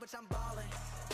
but I'm ballin'.